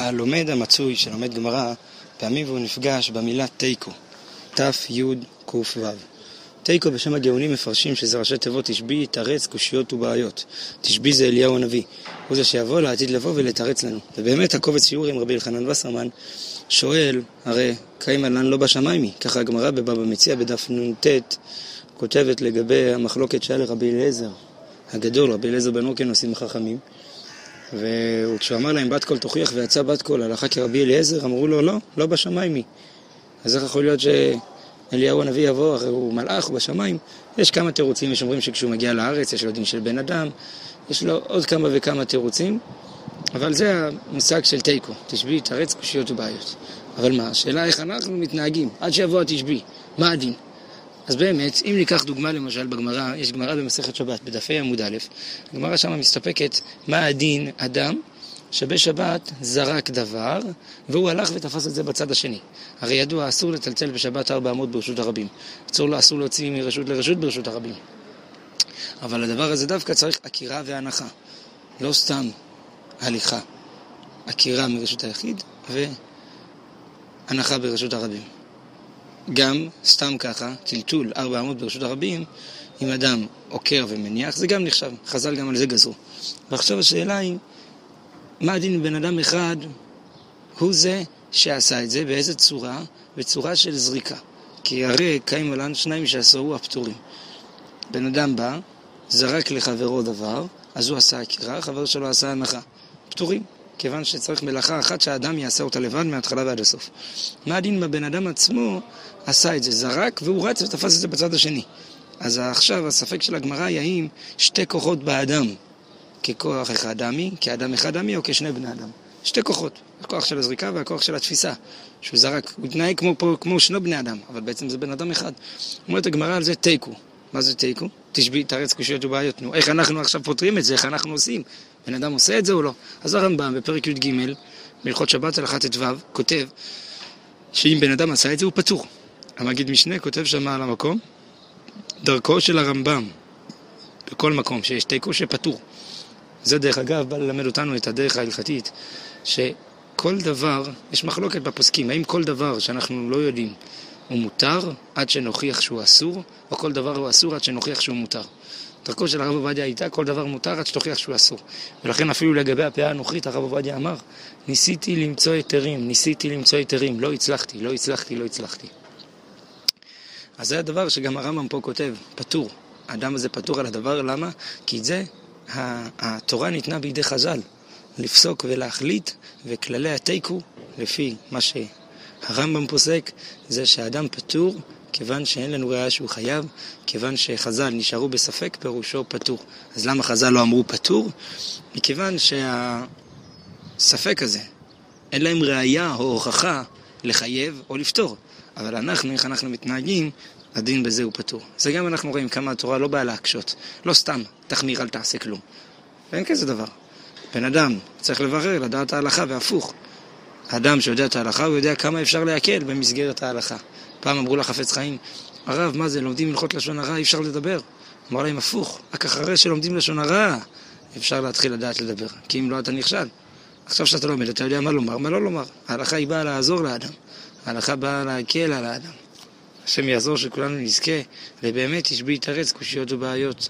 הלומד המצוי שלומד גמרא, פעמים והוא נפגש במילה תיקו, תי"ו. תיקו בשם הגאונים מפרשים שזה ראשי תיבות תשבי, תרץ, קושיות ובעיות. תשבי זה אליהו הנביא. הוא זה שיבוא לעתיד לבוא ולתרץ לנו. ובאמת הקובץ שיעורים רבי אלחנן וסרמן שואל, הרי קיימה לן לא בשמיים היא. ככה הגמרא בבבא מציע בדף נ"ט כותבת לגבי המחלוקת שהיה לרבי אליעזר הגדול, רבי אליעזר בן אורקן נושאים חכמים. וכשהוא אמר להם בת קול תוכיח ויצא בת קול הלכה כרבי אליעזר, אמרו לו לא, לא בשמיים היא. אז איך יכול להיות שאליהו הנביא יבוא, הרי הוא מלאך, הוא בשמיים? יש כמה תירוצים, יש אומרים שכשהוא מגיע לארץ יש לו דין של בן אדם, יש לו עוד כמה וכמה תירוצים, אבל זה המושג של תיקו, תשבי, תרץ, קושיות ובעיות. אבל מה, השאלה איך אנחנו מתנהגים, עד שיבוא התשבי, מה הדין? אז באמת, אם ניקח דוגמה למשל בגמרא, יש גמרא במסכת שבת, בדפי עמוד א', הגמרא שם מסתפקת מה הדין אדם שבשבת זרק דבר והוא הלך ותפס את זה בצד השני. הרי ידוע, אסור לטלטל בשבת ארבע אמות ברשות הרבים. אסור, אסור להוציא מרשות לרשות ברשות הרבים. אבל הדבר הזה דווקא צריך עקירה והנחה, לא סתם הליכה. עקירה מרשות היחיד והנחה ברשות הרבים. גם, סתם ככה, טלטול ארבע אמות ברשות הרבים, אם אדם עוקר ומניח, זה גם נחשב. חז"ל גם על זה גזרו. ועכשיו השאלה היא, מה הדין בבן אדם אחד הוא זה שעשה את זה, באיזה צורה? בצורה של זריקה. כי הרי קיים עולן שניים שעשו הפטורים. בן אדם בא, זרק לחברו דבר, אז הוא עשה עקירה, חבר שלו עשה הנחה. פטורים. כיוון שצריך מלאכה אחת שהאדם יעשה אותה לבד מההתחלה ועד הסוף. מה הדין בבן אדם עצמו עשה את זה, זרק והוא רץ ותפס את זה בצד השני. אז עכשיו הספק של הגמרא היא האם שתי כוחות באדם ככוח אחד עמי, כאדם אחד עמי או כשני בני אדם. שתי כוחות, הכוח של הזריקה והכוח של התפיסה. שהוא זרק, הוא התנהג כמו, כמו שני בני אדם, אבל בעצם זה בן אדם אחד. אומרת הגמרא על זה תיקו. מה זה תיקו? תשבי, תרץ קושיות ובעיות. נו, איך אנחנו עכשיו פותרים את זה? איך אנחנו עושים? בן אדם עושה את זה או לא? אז הרמב"ם בפרק י"ג, בהלכות שבת הלכה ט"ו, כותב שאם בן אדם עשה את זה הוא פטור. המגיד משנה כותב שם על המקום, דרכו של הרמב"ם, בכל מקום שיש תיקו שפטור. זה דרך אגב בא ללמד אותנו את הדרך ההלכתית, שכל דבר, יש מחלוקת בפוסקים, האם כל דבר שאנחנו לא יודעים הוא מותר עד שנוכיח שהוא אסור, או כל דבר הוא אסור עד שנוכיח שהוא מותר. דרכו של הרב עובדיה הייתה כל דבר מותר עד שתוכיח שהוא אסור. ולכן אפילו לגבי הפאה הנוכרית הרב עובדיה אמר ניסיתי למצוא היתרים, ניסיתי למצוא היתרים, לא הצלחתי, לא הצלחתי, לא הצלחתי. אז זה הדבר שגם הרמב"ם פה כותב, פטור. האדם הזה פטור על הדבר, למה? כי את זה התורה ניתנה בידי חז"ל, לפסוק ולהחליט, וכללי התיקו, לפי מה שהרמב"ם פוסק, זה שהאדם פטור כיוון שאין לנו ראיה שהוא חייב, כיוון שחז"ל נשארו בספק, פירושו פטור. אז למה חז"ל לא אמרו פטור? מכיוון שהספק הזה, אין להם ראיה או הוכחה לחייב או לפתור. אבל אנחנו, איך אנחנו מתנהגים, הדין בזה הוא פטור. זה גם אנחנו רואים כמה התורה לא באה להקשות. לא סתם, תחמיר אל תעשה כלום. ואין כזה דבר. בן אדם צריך לברר, לדעת ההלכה, והפוך. האדם שיודע את ההלכה, הוא יודע כמה אפשר להקל במסגרת ההלכה. פעם אמרו לחפץ חיים, הרב, מה זה, לומדים הלכות לשון הרע, אי אפשר לדבר. אמר להם, הפוך, רק אחרי שלומדים לשון הרע, אפשר להתחיל לדעת לדבר. כי אם לא, אתה נכשל. עכשיו שאתה לומד, אתה יודע מה לומר, מה לא לומר. ההלכה היא באה לעזור לאדם. ההלכה באה להקל על האדם. השם יעזור שכולנו נזכה, ובאמת ישבי יתרץ קושיות ובעיות.